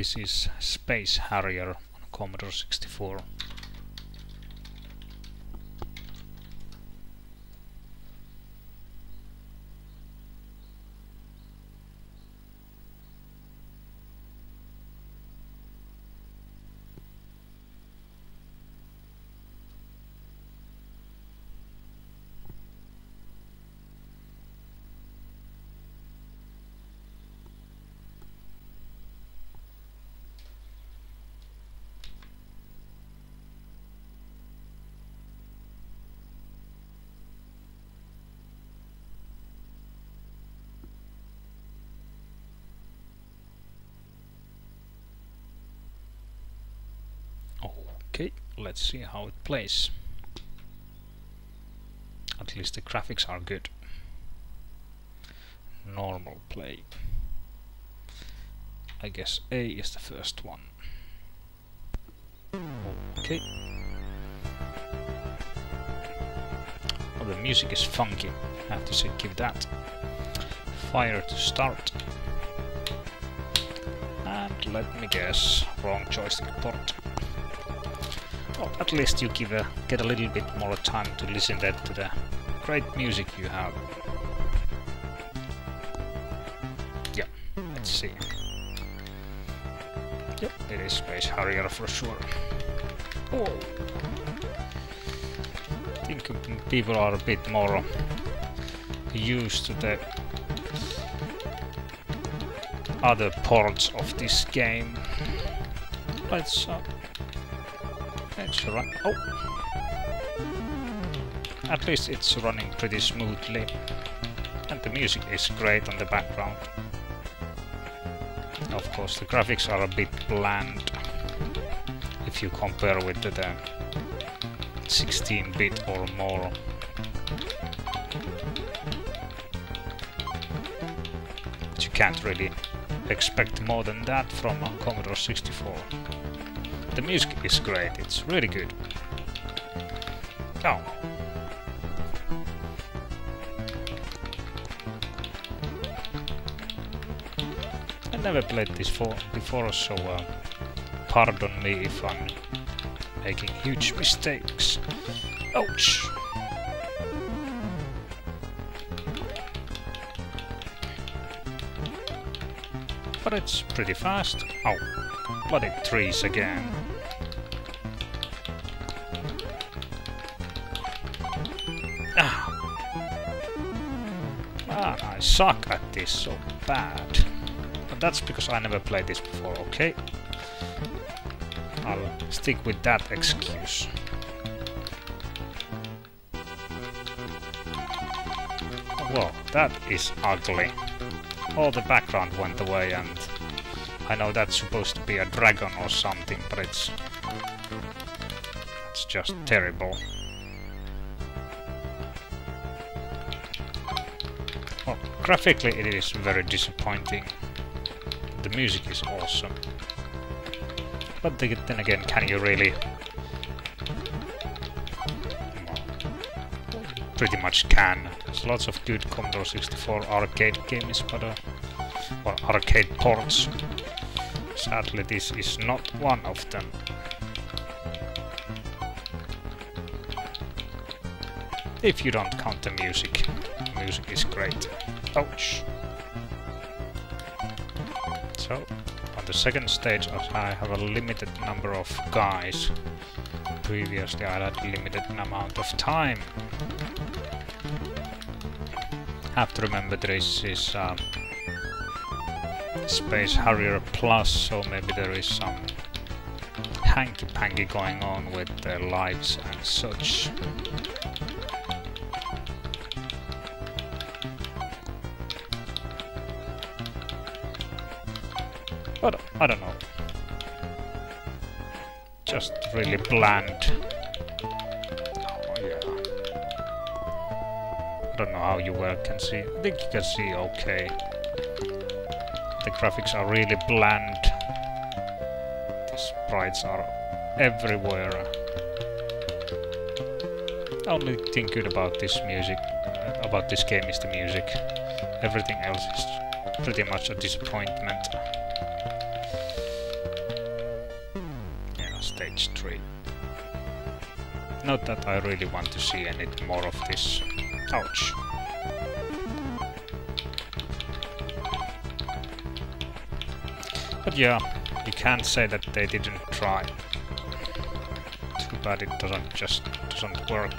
This is Space Harrier on Commodore 64. Okay, let's see how it plays. At least the graphics are good. Normal play. I guess A is the first one. Okay. Oh, the music is funky. I have to say, give that. Fire to start. And let me guess, wrong joystick port. Well, at least you give a, get a little bit more time to listen that to the great music you have. Yeah, let's see. Yep, it is Space Harrier for sure. Oh. I think people are a bit more used to the other parts of this game. Let's uh, let's run. Oh, at least it's running pretty smoothly, and the music is great on the background. Of course, the graphics are a bit bland if you compare with the 16-bit or more. But you can't really expect more than that from a Commodore 64. The music is great, it's really good. I never played this for before, so uh, pardon me if I'm making huge mistakes. Ouch! But it's pretty fast. Oh, bloody trees again. Suck at this so bad. But that's because I never played this before, okay? I'll stick with that excuse. Whoa, that is ugly. All the background went away and I know that's supposed to be a dragon or something, but it's... It's just terrible. Graphically it is very disappointing. The music is awesome. But then again, can you really... Pretty much can. There's lots of good Commodore 64 arcade games, but... Uh, or arcade ports. Sadly, this is not one of them. If you don't count the music. The music is great. Ouch! So, on the second stage I have a limited number of guys. Previously I had a limited amount of time. Have to remember there is this is um, Space Harrier Plus, so maybe there is some hanky-panky going on with their lives and such. But I don't know. Just really bland. Oh yeah. I don't know how you well can see. I think you can see okay. The graphics are really bland. The sprites are everywhere. Only thing good about this music, about this game is the music. Everything else is pretty much a disappointment. Stage 3. Not that I really want to see any more of this. Ouch. But yeah, you can't say that they didn't try. Too bad it doesn't just doesn't work.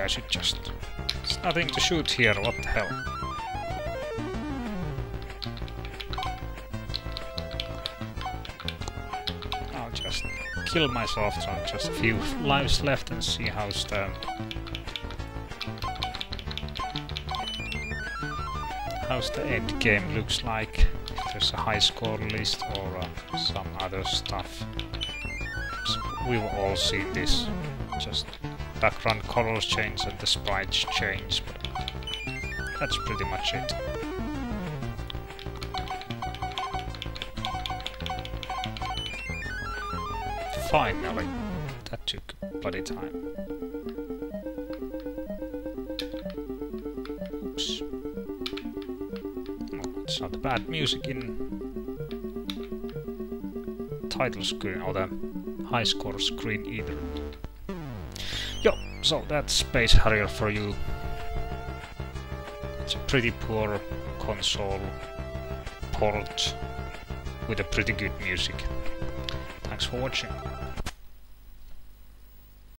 I should just... There's nothing to shoot here, what the hell? I'll just kill myself, so just a few lives left and see how's the... How's the end game looks like, if there's a high score list or uh, some other stuff. We've all seen this, just background colors change and the sprites change, but that's pretty much it. Finally! That took bloody time. Oops. Oh, it's not bad music in title screen or the high score screen either. So that's Space Harrier for you. It's a pretty poor console port with a pretty good music. Thanks for watching.